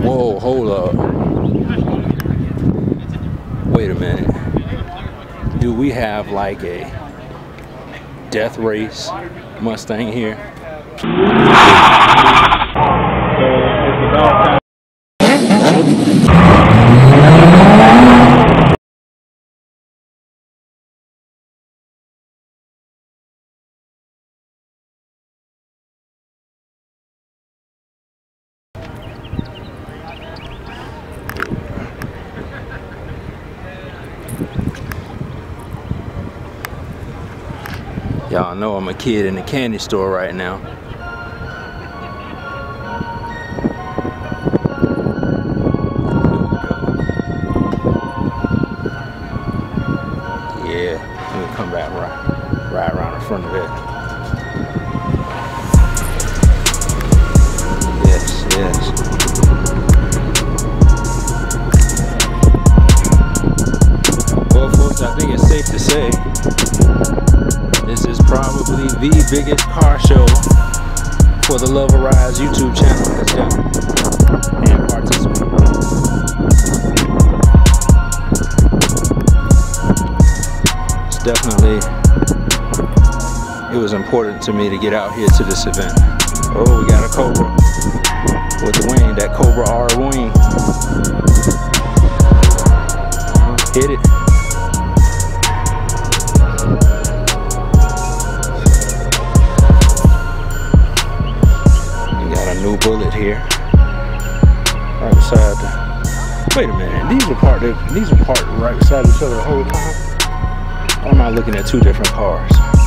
Whoa, hold up. Wait a minute. Do we have like a death race Mustang here? Y'all know I'm a kid in the candy store right now. Yeah, me come back right, right around the front of it. Yes, yes. Well, folks, I think it's safe to say this is probably the biggest car show for the Love of Rides YouTube channel has done. It's definitely, it was important to me to get out here to this event. Oh, we got a Cobra with the wing, that Cobra R wing. Uh-huh, hit it. New Bullitt here. Right beside the. Wait a minute. These are parked. These are parked right beside each other the whole time. Or am I looking at two different cars?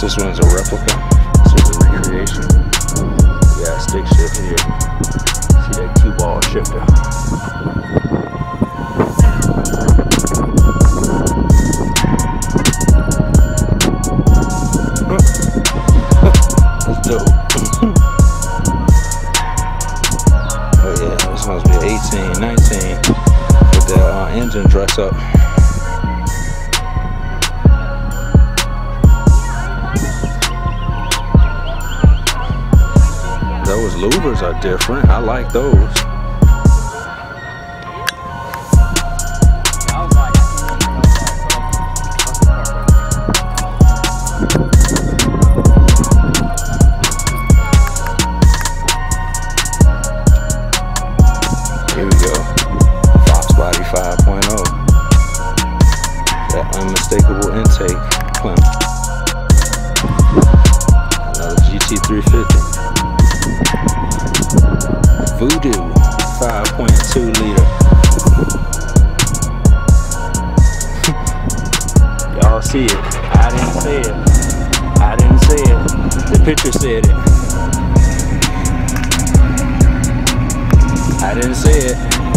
Guess this one's a replica. This is a recreation. Yeah, stick shift here. See that cue ball shifter. That's dope. Oh, Those louvers are different. I like those. Here we go. Fox Body 5.0. That unmistakable intake clamp. Another GT350. Voodoo 5.2 liter. Y'all see it. I didn't say it. I didn't say it. The picture said it. I didn't say it.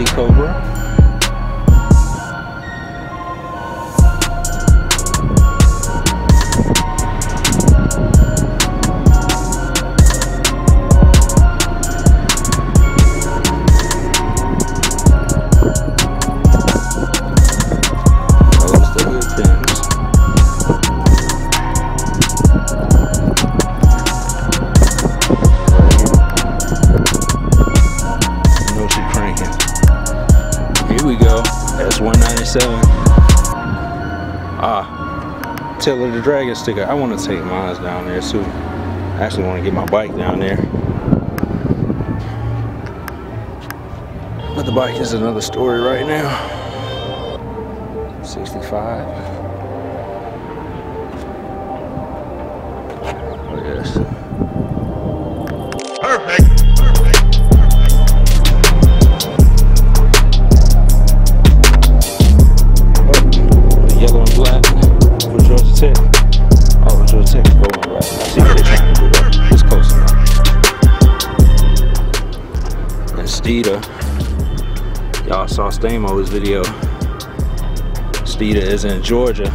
Cobra. 67. Ah, Tail of the Dragon sticker. I want to take mine down there too. I actually want to get my bike down there. But the bike is another story right now. 65. Stamo's video. Steeda is in Georgia.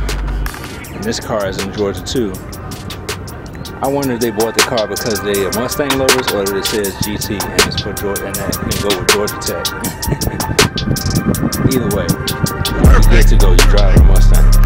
And this car is in Georgia too. I wonder if they bought the car because they are Mustang lovers or it says GT and it's for Georgia and that can go with Georgia Tech. Either way, you good to go. You drive a Mustang.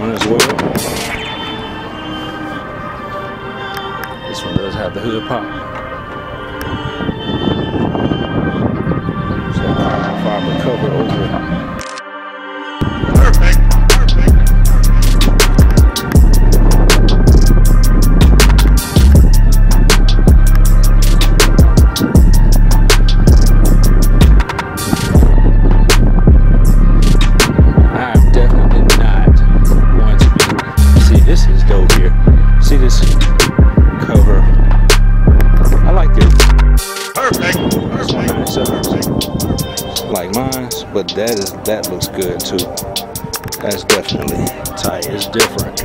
One as well. This one does have the hood pop. Carbon fiber cover over Like mine's, but that is that looks good too. That's definitely tight. It's different.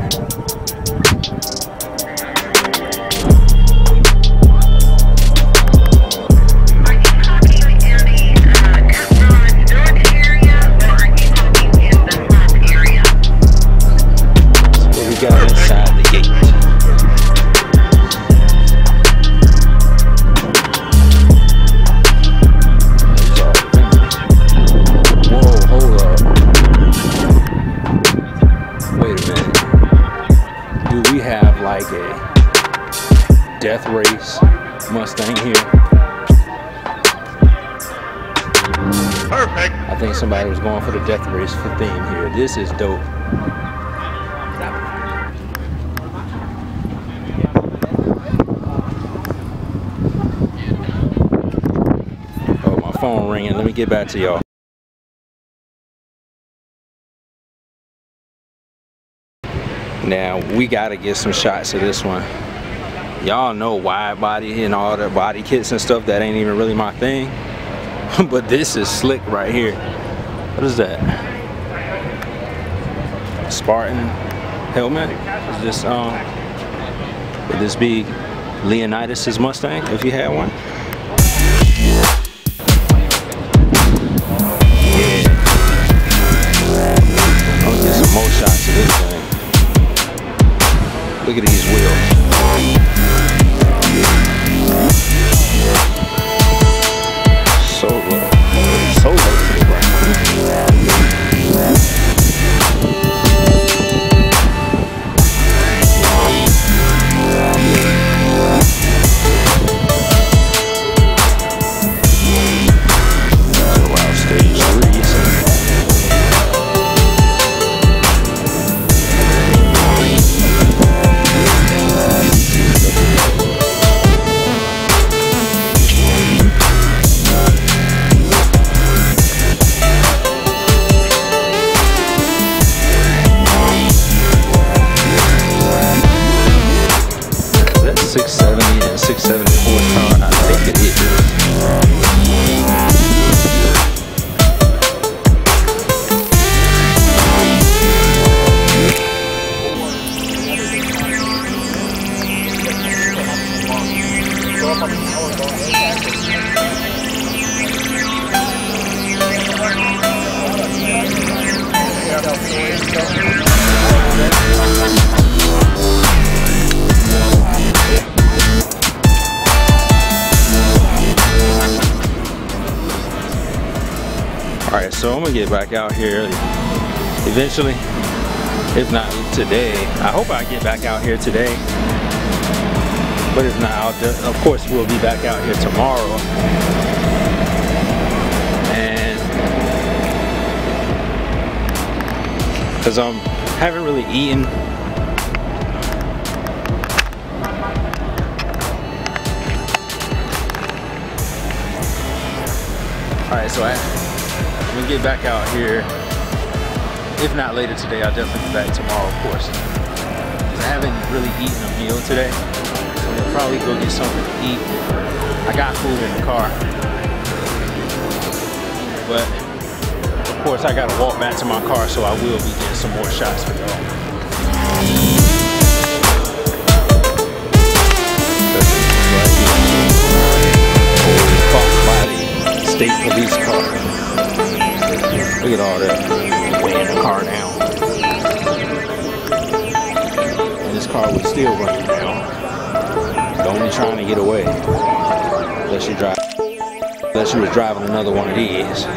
Think somebody was going for the death race for theme here. This is dope. Oh, my phone ringing. Let me get back to y'all. Now we gotta get some shots of this one. Y'all know wide body and all the body kits and stuff. That ain't even really my thing. but this is slick right here. What is that? Spartan helmet? Is this um would this be Leonidas's Mustang if he had one? Yeah. I'll get some more shots of this thing. Look at these wheels. All right, so I'm gonna get back out here eventually. If not today, I hope I get back out here today. But if not, I'll, of course we'll be back out here tomorrow. Because I um, haven't really eaten Alright, so I, I'm gonna get back out here. If not later today, I'll definitely be back tomorrow, of course. I haven't really eaten a meal today. So I'll probably go get something to eat. I got food in the car. But, course, I gotta walk back to my car, so I will be getting some more shots for y'all. State police car. Look at all that. Weighing the car down. And this car was still running down. Only trying to get away. Unless she drive unless she was driving another one of these.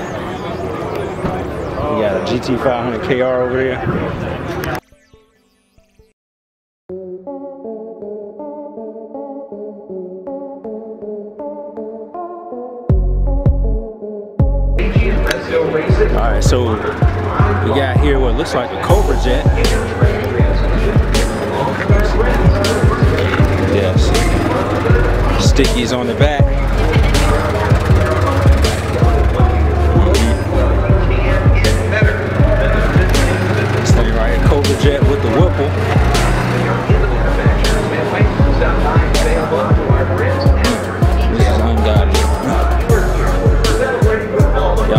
We got a GT500 KR over there. Alright, so we got here what looks like a Y'all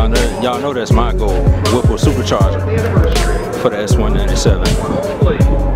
know, y'all know that's my goal. Whipple supercharger for the S197.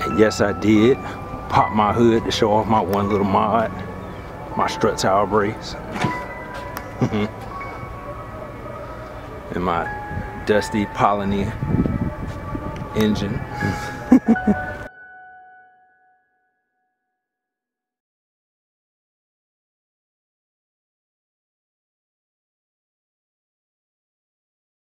And yes, I did pop my hood to show off my one little mod, my strut tower brace. and my dusty Polony engine.